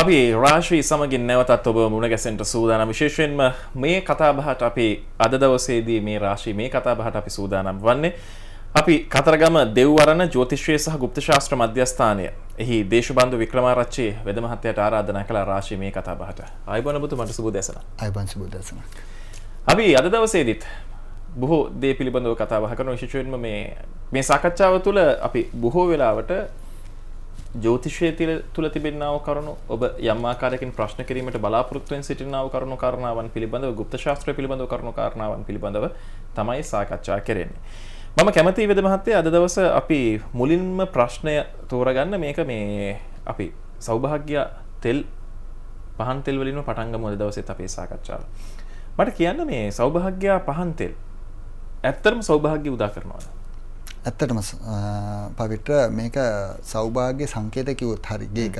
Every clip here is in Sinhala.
අපි රාශී සමගින් නැවතත් ඔබ මුණ ගැසෙන්ට සූදානම්. විශේෂයෙන්ම මේ කතාබහට අපි අද දවසේදී මේ රාශී මේ කතාබහට අපි සූදානම් වන්නේ අපි කතරගම දෙව්වරණ ජෝතිශ්‍රය සහ ගුප්ත ශාස්ත්‍ර මධ්‍යස්ථානය. එහි දේශබන්ධු වික්‍රමාරච්චි වෙද මහත්තයට ආරාධනා කළ රාශී මේ කතාබහට. අයිබන බුතුමට සුබ දෙසන අයිබන් සුබ දෙසන අපි අද දවසේදීත් බොහෝ දේ පිළිබඳව කතාබහ කරන විශේෂයෙන්ම මේ මේ සාකච්ඡාව තුළ අපි බොහෝ වෙලාවට ජෝතිෂය තුළ තිබෙන්නාව කරුණු ඔබ යම්මාකාරයකින් ප්‍රශ්න කිරීමට බලාපොරොත්තුවෙන් සිටිනාව කරුණු කාරණාවන් පිළිබඳව ගුප්ත ශාස්ත්‍රය පිළිබඳව කරුණු කාරණාවන් පිළිබඳව තමයි සාකච්ඡා කරන්නේ. මම කැමති වෙද මහත්තය අද දවස අපි මුලින්ම ප්‍රශ්නය තෝරගන්න මේක මේ අපි සෞභාග්‍ය තෙල් පහන් තෙල් වලින්ම පටන්ගම අද දවසෙත් අපේ සාකච්ඡාව. මට කියන්න මේ සෞභාග්‍යයා පහන් තෙල් ඇත්තරම සෞභාග්‍ය උදා කරනවාද? ඇත්තටම පවිට්‍ර මේක සෞභාග්‍ය සංකේත කිව්වොත් හරි ඒක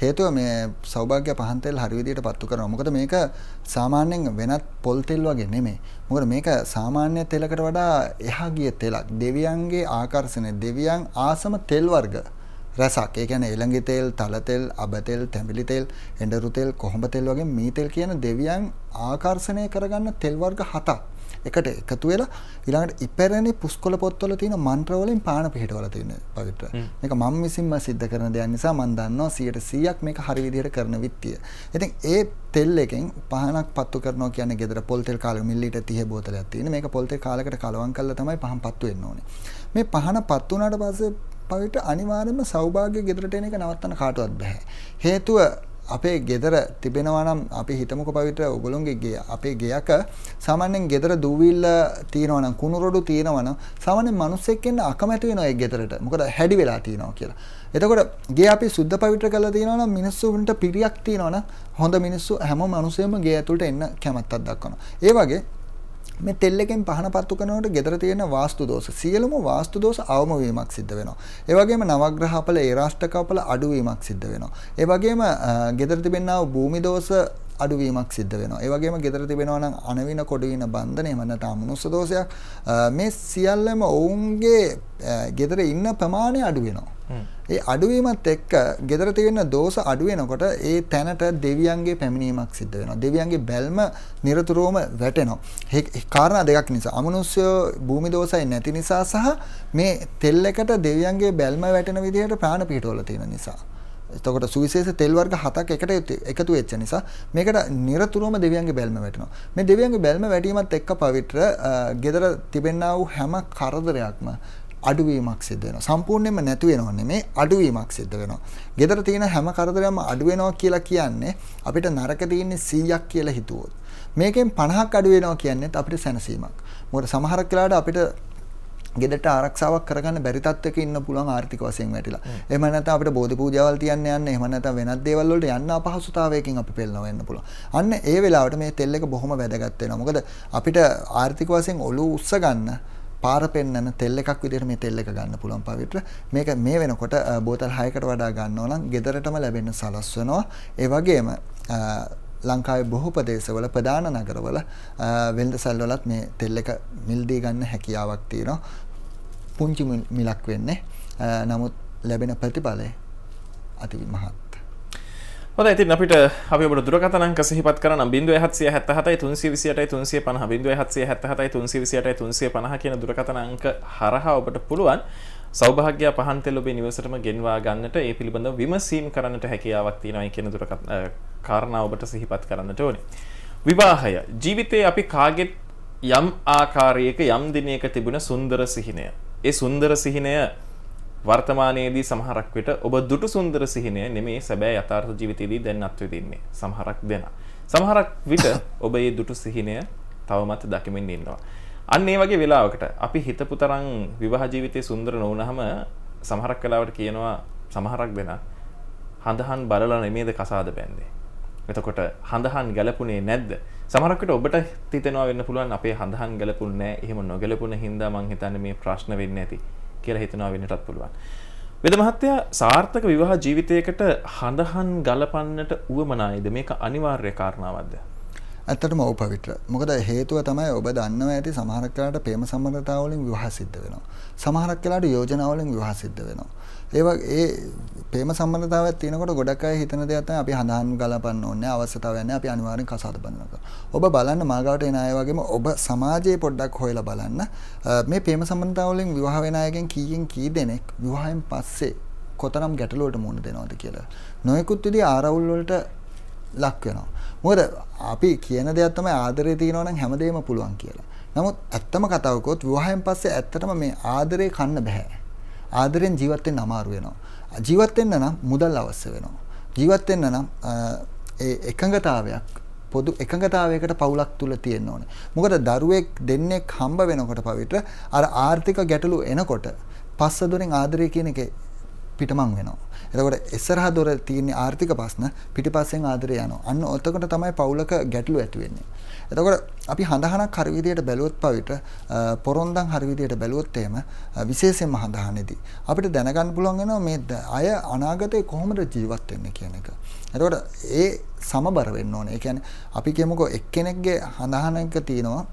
හේතුව මේ සෞභාග්‍ය පහන් තෙල් හරි විදිහට පත්තු කරනවා. මොකද මේක සාමාන්‍යයෙන් වෙනත් පොල් තෙල් වගේ නෙමෙයි. මොකද මේක සාමාන්‍ය තෙලකට වඩා එහා ගිය තෙලක්. දෙවියන්ගේ ආකර්ෂණය දෙවියන් ආසම තෙල් වර්ග රසක්. ඒ කියන්නේ එළඟි තෙල්, තල තෙල්, අබ තෙල්, තැඹිලි තෙල්, එඬරු තෙල්, කොහොඹ තෙල් වගේ මී තෙල් කියන දෙවියන් ආකර්ෂණය කරගන්න තෙල් වර්ග හතක්. එකට එකතු වෙලා ඊළඟට ඉපැරණි පුස්කොළ පොත්වල තියෙන මන්ත්‍ර වලින් පාන පිටවල තියෙන පවිත්‍ර. මේක මම විසින්ම සිද්ධ කරන දෙයක් නිසා මම දන්නවා 100%ක් මේක හරි විදිහට කරන විත්තිය. ඉතින් ඒ තෙල් එකෙන් පහනක් පත්තු කරනවා කියන්නේ ගෙදර පොල් තෙල් කාලෙක මිලිලීටර් 30 බෝතලයක් තියෙන. මේක පොල් තෙල් කාලයකට කලවම් කරලා තමයි පහන් පත්තු වෙන්න ඕනේ. මේ පහන පත්තු වුණාට පස්සේ පවිට අනිවාර්යයෙන්ම සෞභාග්‍ය ගෙදරට එන එක නවත්තන්න කාටවත් බෑ. හේතුව අපේ ගෙදර තිබෙනවා නම් අපි හිතමුකෝ පවිත්‍ර ඔයගොල්ලෝගේ ගේ අපේ ගෙයක සාමාන්‍යයෙන් ගෙදර දූවිල්ල තියෙනවා නම් කුණුරොඩු තියෙනවා නම් සාමාන්‍යයෙන් මිනිස්සෙක් එන්න අකමැති වෙනවා ඒ ගෙදරට. මොකද හැඩි වෙලා තියෙනවා කියලා. එතකොට ගේ අපි සුද්ධ පවිත්‍ර කරලා තියෙනවා නම් මිනිස්සුන්ට පිරියක් තියෙනවා නම් හොඳ මිනිස්සු හැම මිනිසෙම ගේ ඇතුළට එන්න කැමැත්තක් දක්වනවා. ඒ වගේ මේ තෙල් එකෙන් පහන පත්තු කරනකොට ගෙදර තියෙන වාස්තු දෝෂ සියලුම වාස්තු දෝෂ අවම වීමක් සිද්ධ වෙනවා. ඒ වගේම නවග්‍රහපල ඒ රාෂ්ටකපල අඩු වීමක් සිද්ධ වෙනවා. ඒ වගේම ගෙදර තිබෙනා වූ භූමි දෝෂ අඩුවීමක් සිද්ධ වෙනවා. ඒ වගේම ගෙදර තිබෙනවා නම් අනවින කොඩවින බන්ධන එහෙම නැත්නම් අමනුෂ්‍ය දෝෂයක් මේ සියල්ලම ඔවුන්ගේ ගෙදර ඉන්න ප්‍රමාණය අඩු වෙනවා. ඒ අඩුවීමත් එක්ක ගෙදර තියෙන දෝෂ අඩු වෙනකොට ඒ තැනට දෙවියන්ගේ පැමිණීමක් සිද්ධ වෙනවා. දෙවියන්ගේ බැල්ම නිරතුරුවම වැටෙනවා. ඒ කාරණා දෙකක් නිසා අමනුෂ්‍ය භූමි දෝෂයි නැති නිසා සහ මේ තෙල් එකට දෙවියන්ගේ බැල්ම වැටෙන විදිහට ප්‍රාණ පිටවල තියෙන නිසා. එතකොට සුවිශේෂ තෙල් වර්ග හතක් එකට එකතු වෙච්ච නිසා මේකට නිරතුරුවම දෙවියන්ගේ බැල්ම වැටෙනවා. මේ දෙවියන්ගේ බැල්ම වැටීමත් එක්ක පවිත්‍ර gedara තිබෙනා වූ හැම කරදරයක්ම අඩුවීමක් සිද්ධ වෙනවා. සම්පූර්ණයෙන්ම නැති වෙනව නෙමේ අඩුවීමක් සිද්ධ වෙනවා. gedara තියෙන හැම කරදරයක්ම අඩු වෙනවා කියලා කියන්නේ අපිට නරක තියෙන්නේ 100ක් කියලා හිතුවොත්. මේකෙන් 50ක් අඩු වෙනවා කියන්නේත් අපිට සැනසීමක්. මොකද සමහරක් වෙලාවට අපිට ගෙදරට ආරක්ෂාවක් කරගන්න බැරි තත්ත්වයක ඉන්න පුළුවන් ආර්ථික වශයෙන් වැටිලා. එහෙම නැත්නම් අපිට බෝධි පූජාවල් තියන්න යන්න, එහෙම නැත්නම් වෙනත් දේවල් වලට යන්න අපහසුතාවයකින් අපි පෙළනවා වෙන්න පුළුවන්. අන්න ඒ වෙලාවට මේ තෙල් එක බොහොම වැදගත් වෙනවා. මොකද අපිට ආර්ථික වශයෙන් ඔලුව උස්ස ගන්න පාර පෙන්නන තෙල් එකක් විදිහට මේ තෙල් එක ගන්න පුළුවන් පවිත්‍ර. මේක මේ වෙනකොට බෝතල් 6කට වඩා ගන්නවා නම් ගෙදරටම ලැබෙන්න සලස්වනවා. ඒ වගේම ලංකාවේ බොහෝ ප්‍රදේශවල ප්‍රධාන නගරවල වෙළඳසල් වලත් මේ තෙල් එක මිල්දී ගන්න හැකියාවක් තියෙනවා. පුංචි මිලක් වෙන්නේ. නමුත් ලැබෙන ප්‍රතිඵලය අති මහත්. හොඳ ඉතින් අපිට අපි ඔබට දුරකථන අංක සිහිපත් කරනම් 0777යි 328යි 350 0777යි 328යි 350 කියන දුරකථන අංක හරහා ඔබට පුළුවන් සෞභාග්‍ය පහන් තෙල් ඔබේ නිවසටම ගෙන්වා ගන්නට ඒ පිළිබඳව විමසීම් කරන්නට හැකියාවක් තියෙනවා කියන දුරකථන කාරණා ඔබට සිහිපත් කරන්නට ඕනේ. විවාහය ජීවිතයේ අපි කාගෙත් යම් ආකාරයක යම් දිනයක තිබුණ සුන්දර සිහිනය. ඒ සුන්දර සිහිනය වර්තමානයේදී සමහරක් විට ඔබ දුටු සුන්දර සිහිනය නෙමේ සැබෑ යථාර්ථ ජීවිතයේදී දැන් අත්විඳින්නේ. සමහරක් දෙනා. සමහරක් විට ඔබ මේ දුටු සිහිනය තවමත් දකිමින් ඉන්නවා. අන්න ඒ වගේ වෙලාවකට අපි හිතපු තරම් විවාහ ජීවිතේ සුන්දර නොවුනහම සමහරක් වෙලාවට කියනවා සමහරක් දෙනා හඳහන් බලලා නෙමේද කසාද බැන්දේ. එතකොට හඳහන් ගැලපුණේ නැද්ද? සමහරක් විට ඔබට හිතෙනවා වෙන්න පුළුවන් අපේ හඳහන් ගැලපුණ නැහැ. එහෙම නොගැලපුණ හින්දා මං හිතන්නේ මේ ප්‍රශ්න වෙන්නේ නැති කියලා හිතනවා වෙන්නටත් පුළුවන්. වෙද මහත්තයා සාර්ථක විවාහ ජීවිතයකට හඳහන් ගලපන්නට උවමනායිද මේක අනිවාර්ය කාරණාවක්ද? ඇත්තටම ඔව් පවිත්‍ර. මොකද හේතුව තමයි ඔබ දන්නවා ඇති සමහරක් වෙලාවට ප්‍රේම සම්බන්ධතා වලින් විවාහ සිද්ධ වෙනවා. සමහරක් වෙලාවට යෝජනා වලින් විවාහ සිද්ධ වෙනවා. ඒ ඒ ප්‍රේම සම්බන්ධතාවයක් තියෙනකොට ගොඩක් අය හිතන දෙයක් තමයි අපි හඳහන් ගලපන්න ඕනේ අවශ්‍යතාවයක් නැහැ අපි අනිවාර්යෙන් කසාද බඳිනවා. ඔබ බලන්න මාගාවට එන අය වගේම ඔබ සමාජයේ පොඩ්ඩක් හොයලා බලන්න මේ ප්‍රේම සම්බන්ධතාව වලින් විවාහ වෙන අයගෙන් කීයෙන් කී දෙනෙක් විවාහයෙන් පස්සේ කොතරම් ගැටලුවලට මුහුණ දෙනවද කියලා. නොයෙකුත් විදිහේ ආරවුල් වලට ලක් වෙනවා. මොකද අපි කියන දෙයක් තමයි ආදරේ තියෙනවා නම් හැමදේම පුළුවන් කියලා. නමුත් ඇත්තම කතාවකොත් විවාහයෙන් පස්සේ ඇත්තටම මේ ආදරේ කන්න බෑ. ආදරෙන් ජීවත් වෙන්න අමාරු වෙනවා. ජීවත් වෙන්න නම් මුදල් අවශ්‍ය වෙනවා. ජීවත් වෙන්න නම් ඒ එකඟතාවයක් පොදු එකඟතාවයකට පවුලක් තුල තියෙන්න ඕනේ. මොකද දරුවෙක් දෙන්නෙක් හම්බ වෙනකොට පවිත්‍ර අර ආර්ථික ගැටලු එනකොට පස්ස දොරෙන් ආදරය කියන එක පිටමං වෙනවා. එතකොට ඉස්සරහ දොර තියෙන ආර්ථික ප්‍රශ්න පිටිපස්සෙන් ආදරේ යනවා. අන්න ඔතකොට තමයි පවුලක ගැටලු ඇති වෙන්නේ. එතකොට අපි හඳහනක් හරි විදියට බැලුවොත් පවිට පොරොන්දම් හරි විදියට බැලුවොත් එහෙම විශේෂයෙන්ම හඳහනේදී අපිට දැනගන්න පුළුවන් වෙනවා මේ අය අනාගතේ කොහොමද ජීවත් වෙන්නේ කියන එක. එතකොට ඒ සමබර වෙන්න ඕනේ. ඒ කියන්නේ අපි කියමුකෝ එක්කෙනෙක්ගේ හඳහනක තියෙනවා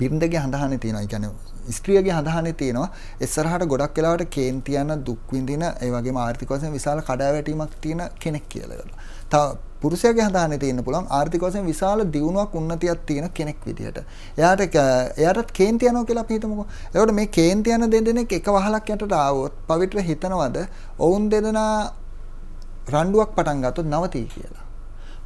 බිරිඳගේ හඳහනේ තියෙනවා. ඒ කියන්නේ ස්ත්‍රියගේ හඳහනේ තියෙනවා. ඉස්සරහට ගොඩක් වෙලාවට කේන්ති යන දුක් විඳින ඒ වගේම ආර්ථික වශයෙන් විශාල කඩාවැටීමක් තියෙන කෙනෙක් කියලා. තව පුරුෂයාගේ හඳහනේ තියෙන්න පුළුවන් ආර්ථික වශයෙන් විශාල දියුණුවක් උන්නතියක් තියෙන කෙනෙක් විදිහට. එයාට එයාටත් කේන්ති යනවා කියලා අපි හිතමුකෝ. එතකොට මේ කේන්ති යන දෙන්නෙක් එක වහලක් යටට ආවොත් පවිත්‍ර හිතනවද ඔවුන් දෙදෙනා රණ්ඩුවක් පටන් ගත්තොත් නවතී කියලා.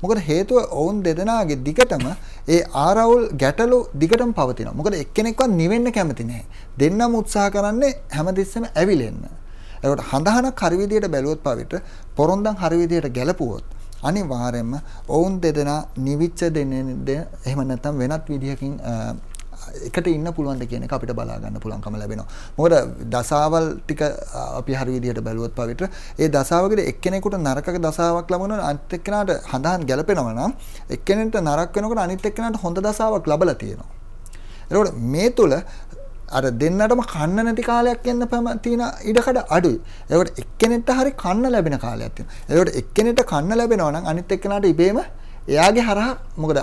මොකද හේතුව ඔවුන් දෙදෙනාගේ දිගටම ඒ ආරවුල් ගැටලු දිගටම පවතිනවා. මොකද එක්කෙනෙක්වත් නිවෙන්න කැමති නැහැ. දෙන්නම උත්සාහ කරන්නේ හැමතිස්සෙම ඇවිලෙන්න. ඒකට හඳහනක් හරි විදියට බැලුවොත් පවිට පොරොන්දම් හරි විදියට ගැලපුවොත් අනිවාර්යයෙන්ම ඔවුන් දෙදෙනා නිවිච්ච දෙන්නේ එහෙම නැත්නම් වෙනත් විදිහකින් එකට ඉන්න පුළුවන්ද කියන එක අපිට බලා ගන්න පුළුවන්කම ලැබෙනවා. මොකද දසාවල් ටික අපි හරි විදිහට බැලුවොත් පවිත්‍ර ඒ දසාවකද එක්කෙනෙකුට නරකක දසාවක් ලැබුණා අනිත් එක්කෙනාට හඳහන් ගැලපෙනවා නම් එක්කෙනෙක්ට නරක වෙනකොට අනිත් එක්කෙනාට හොඳ දසාවක් ලැබලා තියෙනවා. එතකොට මේ තුල අර දෙන්නටම කන්න නැති කාලයක් යන්න තියෙන ඉඩකඩ අඩුයි. ඒකට එක්කෙනෙක්ට හරි කන්න ලැබෙන කාලයක් තියෙනවා. ඒකට එක්කෙනෙක්ට කන්න ලැබෙනවා නම් අනිත් එක්කෙනාට ඉබේම එයාගේ හරහා මොකද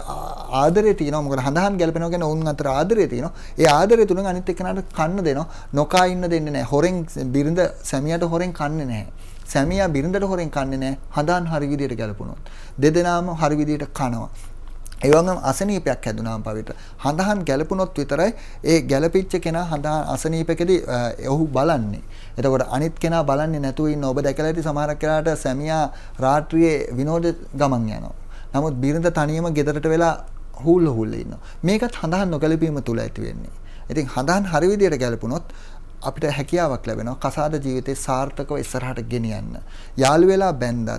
ආදරේ තියෙනවා. මොකද හඳහන් ගැලපෙනවා කියන්නේ ඔවුන් අතර ආදරේ තියෙනවා. ඒ ආදරේ තුලින් අනිත් එක්කෙනාට කන්න දෙනවා. නොකා ඉන්න දෙන්නේ නැහැ. හොරෙන් බිරිඳ සැමියාට හොරෙන් කන්නේ නැහැ. සැමියා බිරිඳට හොරෙන් කන්නේ නැහැ. හඳහන් හරි විදියට ගැලපුණොත්. දෙදෙනාම හරි විදියට කනවා. ඒ වගේම අසනීපයක් හැදුනාම පවිත්‍ර. හඳහන් ගැලපුණොත් විතරයි ඒ ගැලපිච්ච කෙනා හඳහන් අසනීපකදී ඔහු බලන්නේ. එතකොට අනිත් කෙනා බලන්නේ නැතුව ඉන්න ඔබ දැකලා ඇති සමහරක් වෙලාවට සැමියා රාත්‍රියේ විනෝද ගමන් යනවා. නමුත් බිරිඳ තනියම ගෙදරට වෙලා හූල් හූල් ඉන්නවා. මේකත් හඳහන් නොගැලපීම තුල ඇති වෙන්නේ. ඉතින් හඳහන් හරි විදියට ගැලපුණොත් අපිට හැකියාවක් ලැබෙනවා කසාද ජීවිතේ සාර්ථකව ඉස්සරහට ගෙනියන්න. යාළු වෙලා බැන්දත්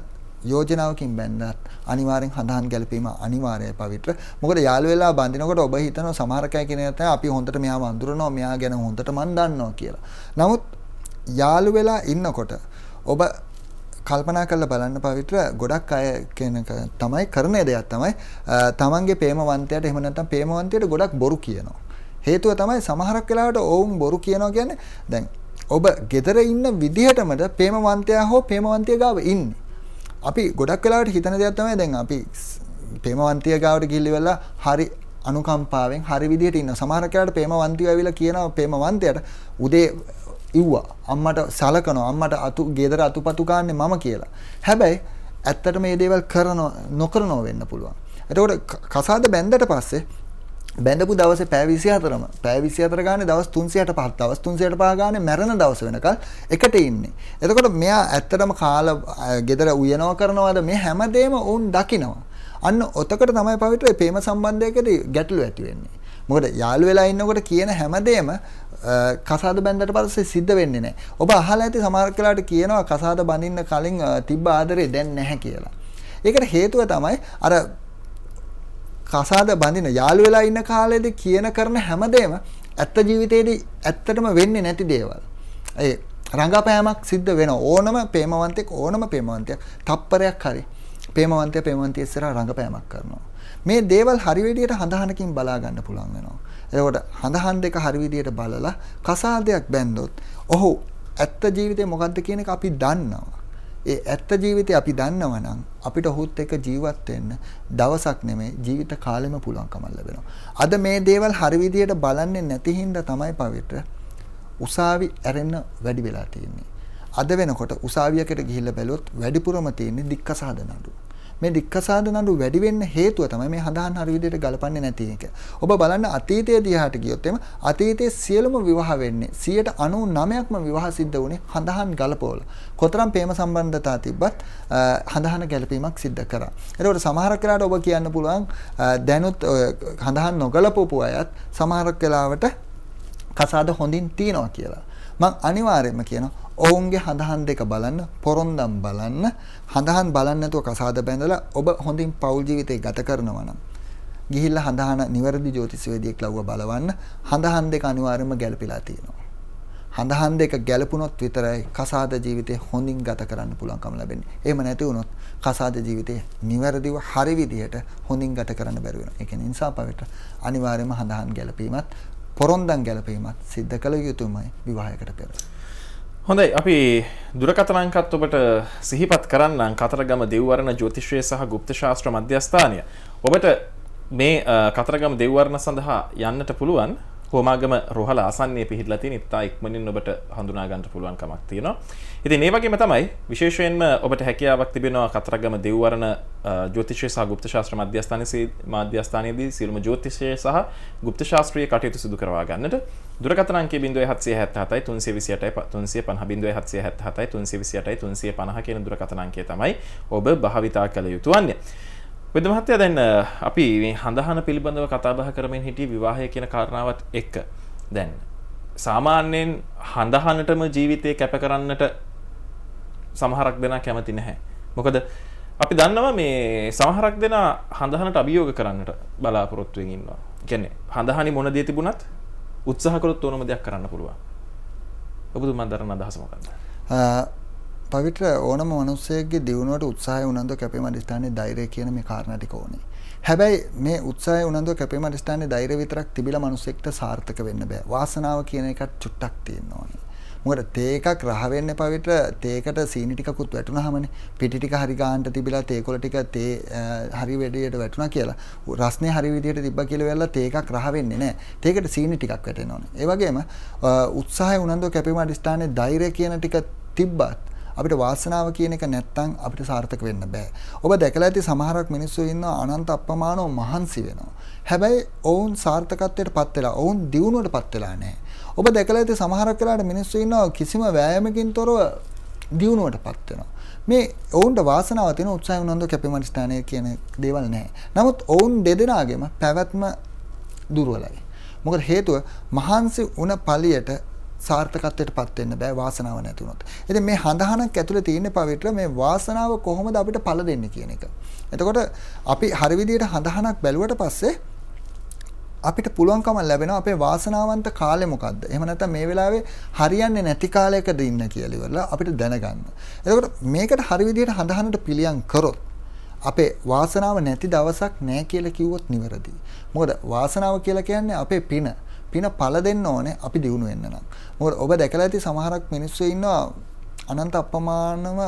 යෝජනාවකින් බැන්දත් අනිවාර්යෙන් හඳහන් ගැලපීම අනිවාර්යයි පවිත්‍ර. මොකද යාළු වෙලා බඳිනකොට ඔබ හිතනවා සමහර කය කියන තමයි අපි හොඳට මෙයාව අඳුරනවා මෙයා ගැන හොඳට මන් දන්නවා කියලා. නමුත් යාළු වෙලා ඉන්නකොට ඔබ කල්පනා කරලා බලන්න පවිත්‍ර ගොඩක් අය කියන තමයි කරන දෙයක් තමයි තමන්ගේ ප්‍රේමවන්තයාට එහෙම නැත්නම් ප්‍රේමවන්තයට ගොඩක් බොරු කියනවා. හේතුව තමයි සමහරක් වෙලාවට ඔවුන් බොරු කියනවා කියන්නේ දැන් ඔබ ගෙදර ඉන්න විදිහටමද ප්‍රේමවන්තයා හෝ ප්‍රේමවන්තිය ගාව ඉන්නේ. අපි ගොඩක් වෙලාවට හිතන දෙයක් තමයි දැන් අපි ප්‍රේමවන්තිය ගාවට ගිහිල්ලා හරි අනුකම්පාවෙන් හරි විදිහට ඉන්න සමහර කෙනාට ප්‍රේමවන්තිය ඇවිල්ලා කියනවා ප්‍රේමවන්තයාට උදේ ඉව්වා අම්මට සලකනවා අම්මට අතු ගෙදර අතුපතු ගාන්නේ මම කියලා. හැබැයි ඇත්තට මේ දේවල් කරන නොකරනව වෙන්න පුළුවන්. එතකොට කසාද බැන්දට පස්සේ බැඳපු දවසේ පැය 24ම පැය 24 ගානේ දවස් 365 දවස් 365 ගානේ මැරෙන දවස වෙනකල් එකට ඉන්නේ. එතකොට මෙයා ඇත්තටම කාල ගෙදර උයනවා කරනවාද මේ හැමදේම වුන් දකිනවා. අන්න ඔතකට තමයි පවිත්‍රයේ ප්‍රේම සම්බන්ධයකදී ගැටලු ඇති වෙන්නේ. මොකද යාළු වෙලා ඉන්නකොට කියන හැමදේම කසාද බැන්දට පස්සේ සිද්ධ වෙන්නේ නැහැ. ඔබ අහලා ඇති සමහර වෙලාවට කියනවා කසාද බඳින්න කලින් තිබ්බ ආදරේ දැන් නැහැ කියලා. ඒකට හේතුව තමයි අර කසාද බඳින යාළු වෙලා ඉන්න කාලේදී කියන කරන හැමදේම ඇත්ත ජීවිතේදී ඇත්තටම වෙන්නේ නැති දේවල්. ඒ රංගපෑමක් සිද්ධ වෙන ඕනම ප්‍රේමවන්තෙක් ඕනම ප්‍රේමවන්තයෙක් තප්පරයක් හරි ප්‍රේමවන්තය ප්‍රේමවන්තිය ඉස්සරහා රංගපෑමක් කරනවා. මේ දේවල් හරි විදියට හඳහනකින් බලා ගන්න පුළුවන් වෙනවා. එතකොට හඳහන් දෙක හරි විදියට බලලා කසාදයක් බැන්දොත් ඔහු ඇත්ත ජීවිතේ මොකද්ද කියන එක අපි දන්නවා. ඒ ඇත්ත ජීවිතේ අපි දන්නවනම් අපිට ඔහුත් එක්ක ජීවත් වෙන්න දවසක් නෙමෙයි ජීවිත කාලෙම පුළුවන්කම ලැබෙනවා. අද මේ දේවල් හරි විදියට බලන්නේ නැති හින්දා තමයි පවිත්‍ර උසාවි ඇරෙන්න වැඩි වෙලා තියෙන්නේ. අද වෙනකොට උසාවියකට ගිහිල්ලා බැලුවොත් වැඩිපුරම තියෙන්නේ දික්කසාද නඩු. මේ දික්කසාද නඩු වැඩි වෙන්න හේතුව තමයි මේ හඳහන් හරි විදිහට ගලපන්නේ නැති එක. ඔබ බලන්න අතීතයේ දිහාට ගියොත් එම අතීතයේ සියලුම විවාහ වෙන්නේ 99%ක්ම විවාහ සිද්ධ වුණේ හඳහන් ගලපවල. කොතරම් ප්‍රේම සම්බන්ධතා තිබ්බත් හඳහන ගැලපීමක් සිද්ධ කරා. ඒකට සමහරක් වෙලාවට ඔබ කියන්න පුළුවන් දැනුත් හඳහන් නොගලපපු අයත් සමහරක් වෙලාවට කසාද හොඳින් තියනවා කියලා. මං අනිවාර්යයෙන්ම කියනවා ඔවුන්ගේ හඳහන් දෙක බලන්න පොරොන්දම් බලන්න හඳහන් බලන්න නැතුව කසාද බැඳලා ඔබ හොඳින් පෞල් ජීවිතේ ගත කරනවා නම් ගිහිල්ලා හඳහන නිවැරදි ජ්‍යොතිෂවේදියෙක් ලව්ව බලවන්න හඳහන් දෙක අනිවාර්යයෙන්ම ගැළපීලා තියෙනවා. හඳහන් දෙක ගැළපුණොත් විතරයි කසාද ජීවිතේ හොඳින් ගත කරන්න පුළුවන්කම ලැබෙන්නේ. එහෙම නැති වුණොත් කසාද ජීවිතේ නිවැරදිව හරි විදිහට හොඳින් ගත කරන්න බැරි වෙනවා. ඒක නිසා පවිට අනිවාර්යයෙන්ම හඳහන් ගැළපීමත් පොරොන්දම් ගැළපීමත් සිද්ධ කළ යුතුමයි විවාහයකට පෙර. හොඳයි අපි දුරකතනංකත් ඔබට සිහිපත් කරන්න කතරගම දෙව්වරණ ජෝතිශ්‍රය සහ ගුප්ත ශාස්ත්‍ර මධ්‍යස්ථානය. ඔබට මේ කතරගම දෙව්වරණ සඳහා යන්නට පුළුවන් හෝමාගම රොහල ආසන්නේ පිහිටලා තියෙන ඉතා ඉක්මනින් ඔබට හඳුනා ගන්න පුළුවන් කමක් තියෙනවා. ඉතින් ඒ වගේම තමයි විශේෂයෙන්ම ඔබට හැකියාවක් තිබෙනවා කතරගම දෙව්වරණ ජ්‍යොතිෂය සහ ගුප්ත ශාස්ත්‍ර මධ්‍යස්ථානයේ මාධ්‍යස්ථානයේදී සියලුම ජ්‍යොතිෂය සහ ගුප්ත ශාස්ත්‍රීය කටයුතු සිදු කරවා ගන්නට දුරකථන අංකය 0777යි 328යි 350 0777යි 328යි 350 කියන දුරකථන අංකය තමයි ඔබ භාවිතා කළ යුතු වන්නේ. වෙද මහත්තයා දැන් අපි මේ හඳහන පිළිබඳව කතා බහ කරමින් හිටිය විවාහය කියන කාරණාවත් එක්ක දැන් සාමාන්‍යයෙන් හඳහනටම ජීවිතය කැප කරන්නට සමහරක් දෙනා කැමති නැහැ. මොකද අපි දන්නවා මේ සමහරක් දෙනා හඳහනට අභියෝග කරන්නට බලාපොරොත්තුවෙන් ඉන්නවා. කියන්නේ හඳහනි මොන දේ තිබුණත් උත්සාහ කළොත් ඕනම දෙයක් කරන්න පුළුවන්. ඔබතුමා දරන අදහස මොකක්ද? පවිත්‍ර ඕනම මනුස්සයෙක්ගේ දියුණුවට උත්සාහය උනන්දුව කැපීම අධිෂ්ඨානයේ ධෛර්යය කියන මේ කාරණා ටික ඕනේ. හැබැයි මේ උත්සාහය උනන්දුව කැපීම අධිෂ්ඨානයේ ධෛර්ය විතරක් තිබිලා මනුස්සයෙක්ට සාර්ථක වෙන්න බෑ. වාසනාව කියන එකත් චුට්ටක් තියෙන්න ඕනේ. මොකද තේ එකක් රහ වෙන්නේ පවිත්‍ර තේකට සීනි ටිකකුත් වැටුනහමනේ. පිටි ටික හරි ගානට තිබිලා තේ කොළ ටික තේ හරි වැඩියට වැටුණා කියලා. රස්නේ හරි විදියට තිබ්බා කියලා වෙලා තේ එකක් රහ වෙන්නේ නැහැ. තේකට සීනි ටිකක් වැටෙන්න ඕනේ. ඒ වගේම උත්සාහය උනන්දුව කැපීම අධිෂ්ඨානයේ ධෛර්ය කියන ටික තිබ්බත් අපිට වාසනාව කියන එක නැත්තම් අපිට සාර්ථක වෙන්න බෑ. ඔබ දැකලා ඇති සමහරක් මිනිස්සු ඉන්නවා අනන්ත අප්‍රමාණව මහන්සි වෙනවා. හැබැයි ඔවුන් සාර්ථකත්වයට පත් වෙලා ඔවුන් දියුණුවට පත් වෙලා නැහැ. ඔබ දැකලා ඇති සමහරක් වෙලාවට මිනිස්සු ඉන්නවා කිසිම වෑයමකින් තොරව දියුණුවට පත් වෙනවා. මේ ඔවුන්ට වාසනාව තියෙන උත්සාහ උනන්දු කැපීම ස්ථානය කියන දේවල් නැහැ. නමුත් ඔවුන් දෙදෙනාගේම පැවැත්ම දුර්වලයි. මොකද හේතුව මහන්සි වුණ පළියට සාර්ථකත්වයට පත් වෙන්න බෑ වාසනාව නැතුනොත්. ඉතින් මේ හඳහනක් ඇතුලේ තියෙන පවිත්‍ර මේ වාසනාව කොහොමද අපිට පළ දෙන්නේ කියන එක. එතකොට අපි හරි විදියට හඳහනක් බැලුවට පස්සේ අපිට පුළුවන්කම ලැබෙනවා අපේ වාසනාවන්ත කාලය මොකද්ද? එහෙම නැත්නම් මේ වෙලාවේ හරියන්නේ නැති කාලයකද ඉන්න කියලා ඉවරලා අපිට දැනගන්න. එතකොට මේකට හරි විදියට හඳහනට පිළියම් කරොත් අපේ වාසනාව නැති දවසක් නැහැ කියලා කිව්වොත් නිවැරදි. මොකද වාසනාව කියලා කියන්නේ අපේ පින. පින පළ දෙන්න ඕනේ අපි දිනු වෙන්න නම්. මොකද ඔබ දැකලා ඇති සමහරක් මිනිස්සු ඉන්නවා අනන්ත අපමානව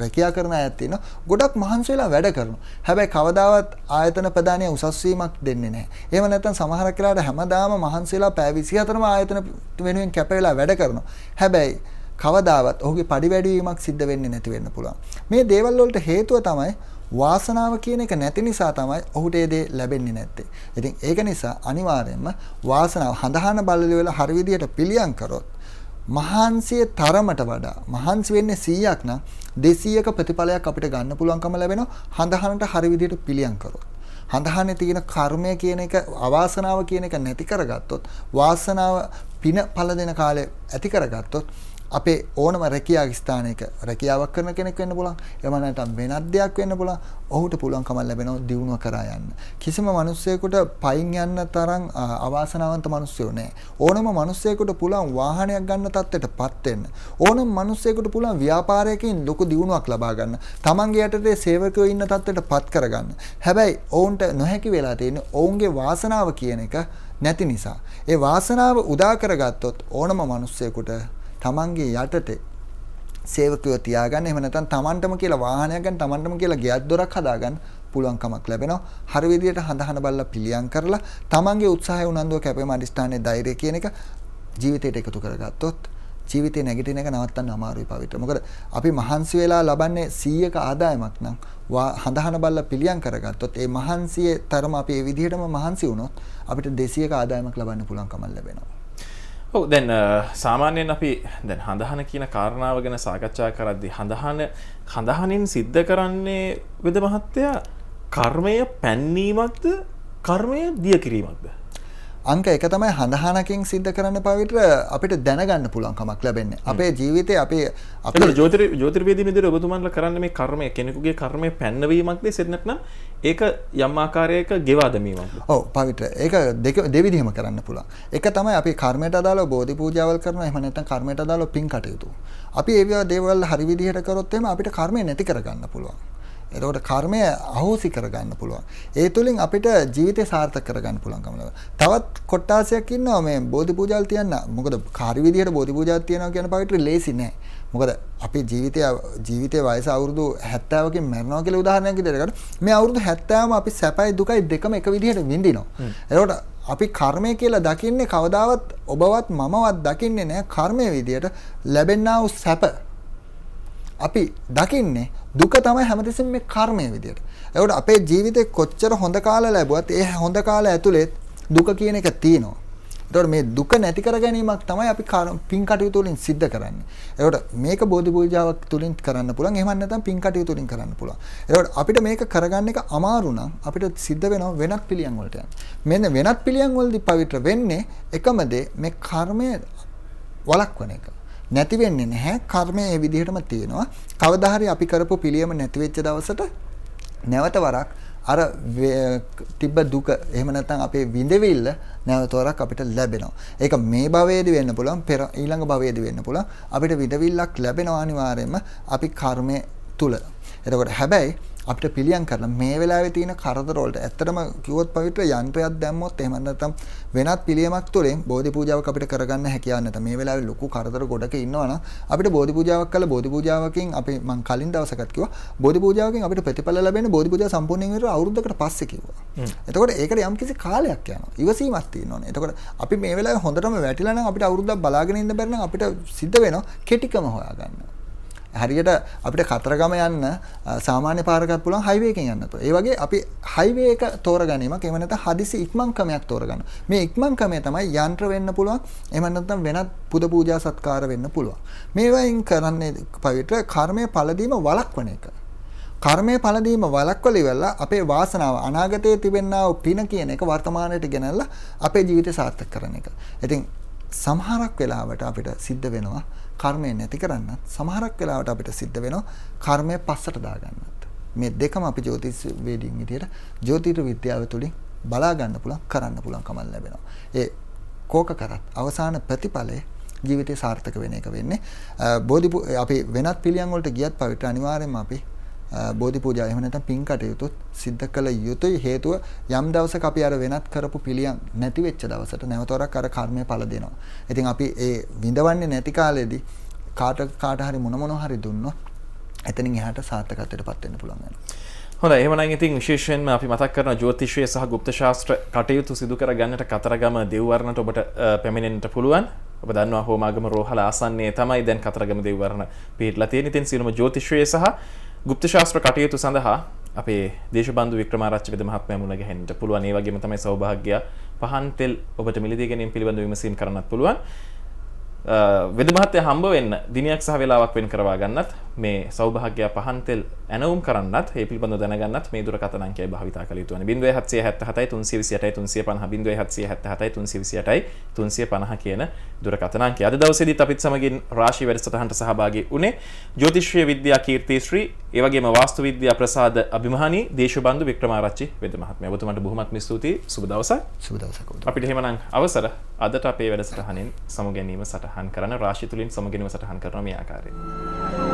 රැකියා කරන අයත් ඉන්නවා. ගොඩක් මහන්සි වෙලා වැඩ කරනවා. හැබැයි කවදාවත් ආයතන ප්‍රදානය උසස් වීමක් දෙන්නේ නැහැ. එහෙම නැත්නම් සමහරක් වෙලාවට හැමදාම මහන්සි වෙලා පැය 24ම ආයතන වෙනුවෙන් කැප වෙලා වැඩ කරනවා. හැබැයි කවදාවත් ඔහුගේ පඩි වැඩිවීමක් සිද්ධ වෙන්නේ නැති වෙන්න පුළුවන්. මේ දේවල් වලට හේතුව තමයි වාසනාව කියන එක නැති නිසා තමයි ඔහුට ඒ දේ ලැබෙන්නේ නැත්තේ. ඉතින් ඒක නිසා අනිවාර්යයෙන්ම වාසනාව හඳහන බලලි වල හරි විදියට පිළියම් කරොත් මහන්සිය තරමට වඩා මහන්සි වෙන්නේ 100ක් නම් 200ක ප්‍රතිඵලයක් අපිට ගන්න පුළුවන්කම ලැබෙනවා හඳහනට හරි විදියට පිළියම් කරොත්. හඳහනේ තියෙන කර්මය කියන එක අවාසනාව කියන එක නැති කරගත්තොත් වාසනාව පින පළ දෙන කාලය ඇති කරගත්තොත් අපේ ඕනම රැකියාව ස්ථානයක රැකියාවක් කරන කෙනෙක් වෙන්න පුළුවන්. එහෙම නැත්නම් වෙනත් දෙයක් වෙන්න පුළුවන්. ඔහුට පුළුවන්කම ලැබෙනවා දියුණුව කරා යන්න. කිසිම මිනිස්සෙකුට පයින් යන්න තරම් අවාසනාවන්ත මිනිස්සුයෝ නැහැ. ඕනම මිනිස්සෙකුට පුළුවන් වාහනයක් ගන්න තත්ත්වයටපත් වෙන්න. ඕනම මිනිස්සෙකුට පුළුවන් ව්‍යාපාරයකින් ලොකු දියුණුවක් ලබා ගන්න. Tamange යටතේ සේවකයෝ ඉන්න තත්ත්වයටපත් කරගන්න. හැබැයි ඔවුන්ට නොහැකි වෙලා තියෙන්නේ ඔවුන්ගේ වාසනාව කියන එක නැති නිසා. ඒ වාසනාව උදා කරගත්තොත් ඕනම මිනිස්සෙකුට තමන්ගේ යටතේ සේවකයෝ තියාගන්න එහෙම නැත්නම් Tamanටම කියලා වාහනයක් ගන්න Tamanටම කියලා ගෙයක් දොරක් හදාගන්න පුළුවන්කමක් ලැබෙනවා. හරි විදියට හඳහන බලලා පිළියම් කරලා Tamanගේ උත්සාහය උනන්දුව කැපීම අදිස්ථානයේ ධෛර්යය කියන එක ජීවිතයට එකතු කරගත්තොත් ජීවිතේ නැගිටින එක නවත්තන්න අමාරුයි පවිත්‍ර. මොකද අපි මහන්සි වෙලා ලබන්නේ 100ක ආදායමක් නම් හඳහන බල්ල පිළියම් කරගත්තොත් ඒ මහන්සියේ තරම අපි ඒ විදිහටම මහන්සි වුණොත් අපිට 200ක ආදායමක් ලබන්න පුළුවන්කමක් ලැබෙනවා. ඔව් දැන් සාමාන්‍යයෙන් අපි දැන් හඳහන කියන කාරණාව ගැන සාකච්ඡා කරද්දී හඳහන හඳහනින් සිද්ධ කරන්නේ වෙද මහත්තයා කර්මය පැන්නීමක්ද කර්මය දිය කිරීමක්ද? අංක එක තමයි හඳහනකින් සිද්ධ කරන්න පවිටර අපිට දැනගන්න පුළුවන්කමක් ලැබෙන්නේ. අපේ ජීවිතය අපේ අප ජෝතර ජෝතිර්වේද නිදර ඔබතුමන්ල කරන්න මේ කර්මය කෙනෙකුගේ කර්මය පැන්නවීමක්දේ සිදනක්න ඒක යම්මාකාරයක ගෙවාදමීමක් ඕ පවිට ඒක දෙක දෙවිදිහම කරන්න පුළා එක තමයි අපි කර්මයට අදාල බෝධි පූජාවල් කරන එහමනත කර්මයට අදාල පින් කටයුතු. අපි ඒ දේවල් හරිවිදිහට කරොත්තෙම අපිට කර්මය නැති කරගන්න පුළුවන් එතකොට කර්මය අහෝසි කරගන්න පුළුවන්. ඒ තුලින් අපිට ජීවිතය සාර්ථක කරගන්න පුළුවන්කම තවත් කොට්ටාසයක් ඉන්නවා මේ බෝධි පූජාල් තියන්න. මොකද කාර්ය විදියට බෝධි පූජාවක් තියනවා කියන පවිත්‍ර ලේසි නෑ. මොකද අපි ජීවිතය ජීවිතයේ වයස අවුරුදු 70කින් මැරෙනවා කියලා උදාහරණයක් විදිහට මේ අවුරුදු 70ම අපි සැපයි දුකයි දෙකම එක විදිහට විඳිනවා. එතකොට අපි කර්මය කියලා දකින්නේ කවදාවත් ඔබවත් මමවත් දකින්නේ නැහැ කර්මය විදියට ලැබෙනා වූ සැප අපි දකින්නේ දුක තමයි හැමතිස්සෙම මේ කර්මය විදියට. ඒකට අපේ ජීවිතේ කොච්චර හොඳ කාල ලැබුවත් ඒ හොඳ කාල ඇතුළේ දුක කියන එක තියෙනවා. ඒතකොට මේ දුක නැති කර ගැනීමක් තමයි අපි පින් කටයුතු වලින් සිද්ධ කරන්නේ. ඒකට මේක බෝධි පූජාවක් තුලින් කරන්න පුළුවන්. එහෙම නැත්නම් පින් කටයුතු වලින් කරන්න පුළුවන්. ඒකට අපිට මේක කරගන්න එක අමාරු නම් අපිට සිද්ධ වෙනවා වෙනත් පිළියම් වලට යන්න. මෙන්න වෙනත් පිළියම් වලදී පවිත්‍ර වෙන්නේ එකම දේ මේ කර්මය වළක්වන එක. නැති වෙන්නේ නැහැ. කර්මය ඒ විදිහටම තියෙනවා. කවදා හරි අපි කරපු පිළියම නැති වෙච්ච දවසට නැවත වරක් අර තිබ්බ දුක එහෙම නැත්නම් අපේ විඳවිල්ල නැවත වරක් අපිට ලැබෙනවා. ඒක මේ භවයේදී වෙන්න පුළුවන්, පෙර ඊළඟ භවයේදී වෙන්න පුළුවන්. අපිට විඳවිල්ලක් ලැබෙනවා අනිවාර්යයෙන්ම අපි කර්මය තුල. එතකොට හැබැයි අපිට පිළියම් කරලා මේ වෙලාවේ තියෙන කරදර වලට ඇත්තටම කිව්වොත් පවිත්‍ර යන්ත්‍රයක් දැම්මොත් එහෙම නැත්නම් වෙනත් පිළියමක් තුළින් බෝධි පූජාවක් අපිට කරගන්න හැකියාවක් නැත. මේ වෙලාවේ ලොකු කරදර ගොඩක ඉන්නවනම් අපිට බෝධි පූජාවක් කළා බෝධි පූජාවකින් අපි මං කලින් දවසකත් කිව්වා බෝධි පූජාවකින් අපිට ප්‍රතිඵල ලැබෙන්නේ බෝධි පූජාව සම්පූර්ණයෙන් ඉවර අවුරුද්දකට පස්සේ කිව්වා. එතකොට ඒකට යම්කිසි කාලයක් යනවා. ඉවසීමක් තියෙනවනේ. එතකොට අපි මේ වෙලාවේ හොඳටම වැටිලා නම් අපිට අවුරුද්දක් බලාගෙන ඉන්න බැරි නම් අපිට සිද්ධ වෙනවා කෙටිකම හොයාගන්න. හරියට අපිට කතරගම යන්න සාමාන්‍ය පාරකත් පුළුවන් හයිවේ එකෙන් යන්න. ඒ වගේ අපි හයිවේ එක තෝරගැනීමක් එහෙම නැත්නම් හදිසි ඉක්මන්කමක් තෝරගන්න. මේ ඉක්මන්කමේ තමයි යන්ත්‍ර වෙන්න පුළුවන්. එහෙම නැත්නම් වෙනත් පුද පූජා සත්කාර වෙන්න පුළුවන්. මේවායින් කරන්නේ පවිත්‍ර කර්මයේ පළදීම වළක්වන එක. කර්මයේ පළදීම වළක්වල ඉවරලා අපේ වාසනාව අනාගතයේ තිබෙනා වූ පින කියන එක වර්තමානයට ගෙනල්ලා අපේ ජීවිතය සාර්ථක කරන එක. ඉතින් සමහරක් වෙලාවට අපිට සිද්ධ වෙනවා කර්මය නැති කරන්නත් සමහරක් වෙලාවට අපිට සිද්ධ වෙනවා කර්මය පස්සට දාගන්නත්. මේ දෙකම අපි ජ්‍යොතිෂ වේදින් විදියට ජ්‍යොතිෂ විද්‍යාව තුළින් බලා ගන්න පුළුවන් කරන්න පුළුවන් කමල් ලැබෙනවා. ඒ කෝක කරත් අවසාන ප්‍රතිඵලය ජීවිතේ සාර්ථක වෙන එක වෙන්නේ. බෝධි අපි වෙනත් පිළියම් වලට ගියත් පවිත්‍ර අනිවාර්යයෙන්ම අපි බෝධි පූජා එහෙම නැත්නම් පින් කටයුතු සිද්ධ කළ යුතුයි හේතුව යම් දවසක අපි අර වෙනත් කරපු පිළියම් නැති වෙච්ච දවසට නැවතවරක් අර කර්මය පළ දෙනවා. ඉතින් අපි ඒ විඳවන්නේ නැති කාලෙදී කාට කාට හරි මොන මොන හරි දුන්නොත් එතනින් එහාට සාර්ථකත්වයට පත් වෙන්න පුළුවන් වෙනවා. හොඳ එහෙමනම් ඉතින් විශේෂයෙන්ම අපි මතක් කරන ජ්‍යොතිෂය සහ ගුප්ත ශාස්ත්‍ර කටයුතු සිදු කර ගන්නට කතරගම දෙව්වර්ණට ඔබට පැමිණෙන්නට පුළුවන්. ඔබ දන්නවා හෝමාගම රෝහල ආසන්නයේ තමයි දැන් කතරගම දෙව්වර්ණ පිහිටලා තියෙන. ඉතින් සියලුම ජ්‍යොතිෂය සහ ගුප්ත ශාස්ත්‍ර කටයුතු සඳහා අපේ දේශබන්ධු වික්‍රමාරච්චි වෙද මහත්මයා මුණ ගැහෙන්නට පුළුවන්. ඒ වගේම තමයි සෞභාග්‍ය පහන් තෙල් ඔබට මිලදී ගැනීම පිළිබඳව විමසීම් කරන්නත් පුළුවන්. වෙද මහත්තය හම්බ වෙන්න දිනයක් සහ වෙලාවක් වෙන් කරවා ගන්නත් මේ සෞභාග්‍ය පහන්තෙල් ඇනවුම් කරන්නත් ඒ පිළිබඳව දැනගන්නත් මේ දුරකථන අංකය භාවිතා කළ යුතුයි. 0777 328 350 0777 350 කියන දුරකථන අංකය. අද දවසේදීත් අපිත් සමගින් රාශි වැඩසටහනට සහභාගී වුණේ ජ්‍යොතිෂ්‍ය විද්‍යා කීර්ති ශ්‍රී ඒ වගේම වාස්තු විද්‍යා ප්‍රසාද අභිමහනී දේශබන්දු වික්‍රමාරච්චි වෙද මහත්මයා. ඔබතුමාට බොහොමත්ම ස්තුතියි. සුබ දවසක්. සුබ දවසක්. අපිට එහෙමනම් අවසර අදට අපේ වැඩසටහනින් සමු ගැනීම සටහන් කරන රාශි තුලින් සමු ගැනීම සටහන් කරන මේ ආකාරයෙන්.